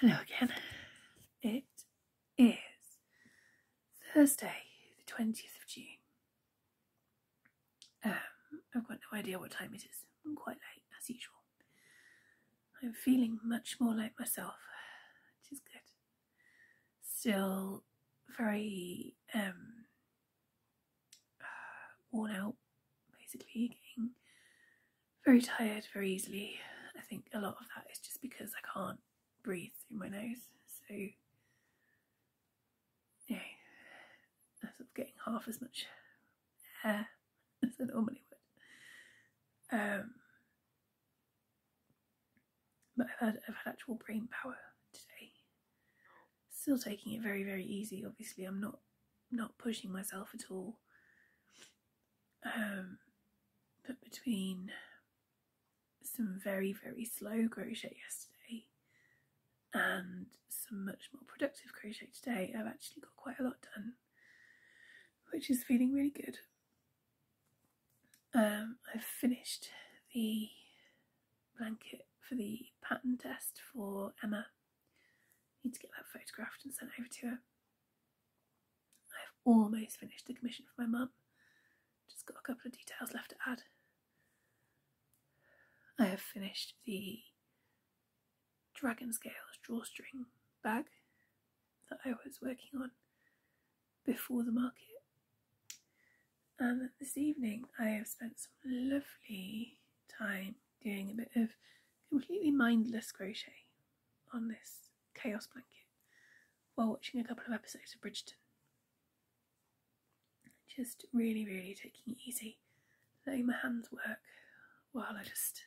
Hello again. It is Thursday, the 20th of June. Um, I've got no idea what time it is. I'm quite late, as usual. I'm feeling much more like myself, which is good. Still very um, worn out, basically, getting very tired very easily. I think a lot of that is just because I can't breathe through my nose. So, yeah, I'm sort of getting half as much air as I normally would. Um, but I've had, I've had actual brain power today. Still taking it very, very easy. Obviously, I'm not not pushing myself at all. Um, but between some very, very slow crochet yesterday and some much more productive crochet today, I've actually got quite a lot done, which is feeling really good. Um, I've finished the blanket for the pattern test for Emma. Need to get that photographed and sent over to her. I've almost finished the commission for my mum. Just got a couple of details left to add. I have finished the Dragon Scales drawstring bag that I was working on before the market. And this evening I have spent some lovely time doing a bit of completely mindless crochet on this chaos blanket while watching a couple of episodes of Bridgerton. Just really, really taking it easy, letting my hands work while I just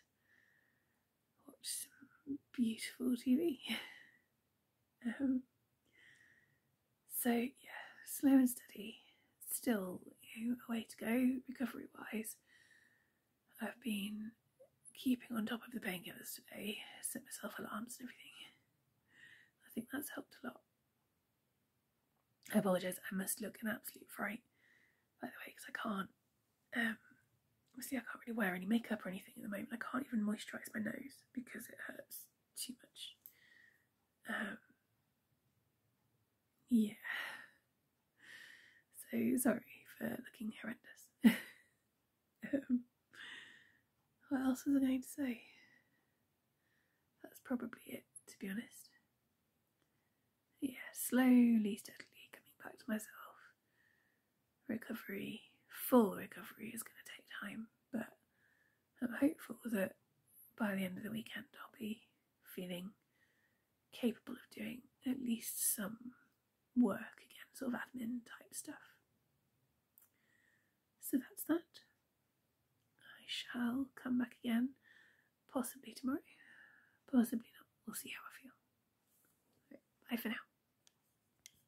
beautiful TV. um, so yeah, slow and steady. Still you know, a way to go recovery wise. I've been keeping on top of the painkillers today, set myself alarms and everything. I think that's helped a lot. I apologise, I must look an absolute fright, by the way, because I can't, um, see, I can't really wear any makeup or anything at the moment. I can't even moisturise my nose because it hurts too much. Um, yeah. So sorry for looking horrendous. um, what else was I going to say? That's probably it, to be honest. Yeah, slowly, steadily coming back to myself. Recovery, full recovery is going to take time, but I'm hopeful that by the end of the weekend I'll be feeling capable of doing at least some work again, sort of admin type stuff. So that's that. I shall come back again, possibly tomorrow, possibly not. We'll see how I feel. Bye for now.